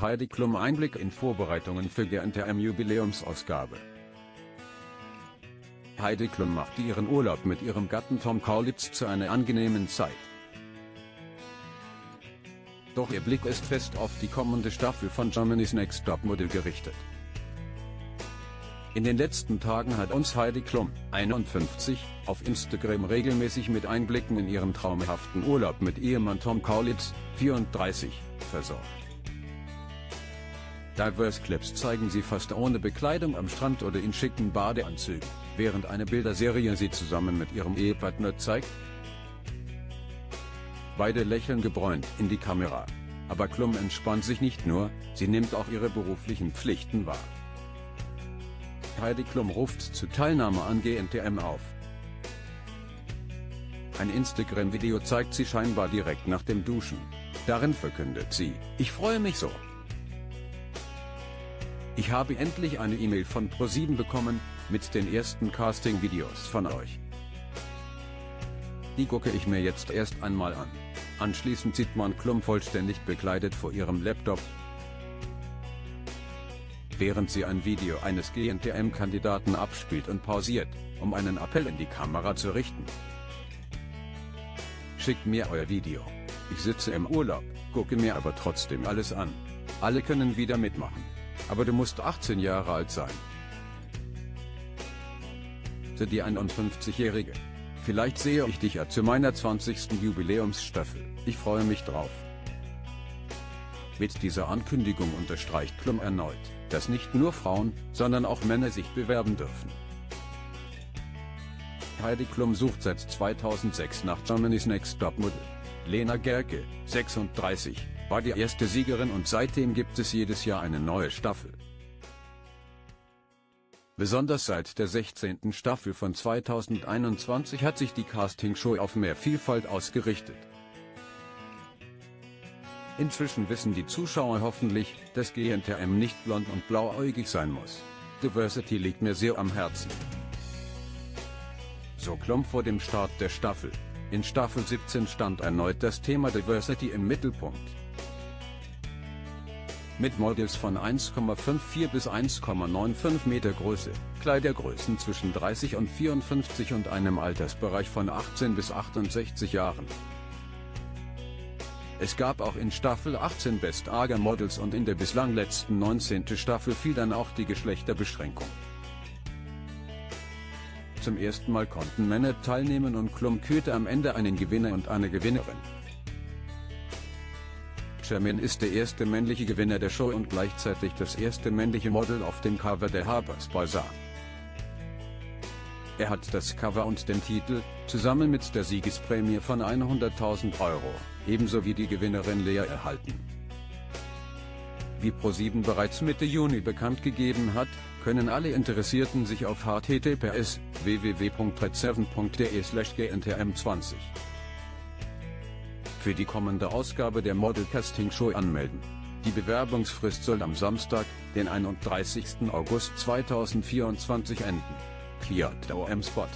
Heidi Klum Einblick in Vorbereitungen für GNTM Jubiläumsausgabe. Heidi Klum machte ihren Urlaub mit ihrem Gatten Tom Kaulitz zu einer angenehmen Zeit. Doch ihr Blick ist fest auf die kommende Staffel von Germany's Next Topmodel gerichtet. In den letzten Tagen hat uns Heidi Klum, 51, auf Instagram regelmäßig mit Einblicken in ihren traumhaften Urlaub mit Ehemann Tom Kaulitz, 34, versorgt. Diverse Clips zeigen sie fast ohne Bekleidung am Strand oder in schicken Badeanzügen, während eine Bilderserie sie zusammen mit ihrem Ehepartner zeigt. Beide lächeln gebräunt in die Kamera. Aber Klum entspannt sich nicht nur, sie nimmt auch ihre beruflichen Pflichten wahr. Heidi Klum ruft zur Teilnahme an GNTM auf. Ein Instagram-Video zeigt sie scheinbar direkt nach dem Duschen. Darin verkündet sie, ich freue mich so. Ich habe endlich eine E-Mail von Pro7 bekommen, mit den ersten Casting-Videos von euch. Die gucke ich mir jetzt erst einmal an. Anschließend sieht man Klum vollständig bekleidet vor ihrem Laptop. Während sie ein Video eines GNTM-Kandidaten abspielt und pausiert, um einen Appell in die Kamera zu richten. Schickt mir euer Video. Ich sitze im Urlaub, gucke mir aber trotzdem alles an. Alle können wieder mitmachen. Aber du musst 18 Jahre alt sein. Die 51-Jährige. Vielleicht sehe ich dich ja zu meiner 20. Jubiläumsstaffel, ich freue mich drauf. Mit dieser Ankündigung unterstreicht Klum erneut, dass nicht nur Frauen, sondern auch Männer sich bewerben dürfen. Heidi Klum sucht seit 2006 nach Germany's Next Topmodel. Lena Gerke, 36, war die erste Siegerin und seitdem gibt es jedes Jahr eine neue Staffel. Besonders seit der 16. Staffel von 2021 hat sich die Castingshow auf mehr Vielfalt ausgerichtet. Inzwischen wissen die Zuschauer hoffentlich, dass GNTM nicht blond und blauäugig sein muss. Diversity liegt mir sehr am Herzen. So Klum vor dem Start der Staffel. In Staffel 17 stand erneut das Thema Diversity im Mittelpunkt mit Models von 1,54 bis 1,95 Meter Größe, Kleidergrößen zwischen 30 und 54 und einem Altersbereich von 18 bis 68 Jahren. Es gab auch in Staffel 18 Best Aga Models und in der bislang letzten 19. Staffel fiel dann auch die Geschlechterbeschränkung. Zum ersten Mal konnten Männer teilnehmen und Klum kürte am Ende einen Gewinner und eine Gewinnerin. Benjamin ist der erste männliche Gewinner der Show und gleichzeitig das erste männliche Model auf dem Cover der Harper's Bazaar. Er hat das Cover und den Titel, zusammen mit der Siegesprämie von 100.000 Euro, ebenso wie die Gewinnerin Lea erhalten. Wie Pro7 bereits Mitte Juni bekannt gegeben hat, können alle Interessierten sich auf https www.red7.de/gntm20 für die kommende Ausgabe der Model Casting Show anmelden. Die Bewerbungsfrist soll am Samstag, den 31. August 2024 enden. Cleared OM Spot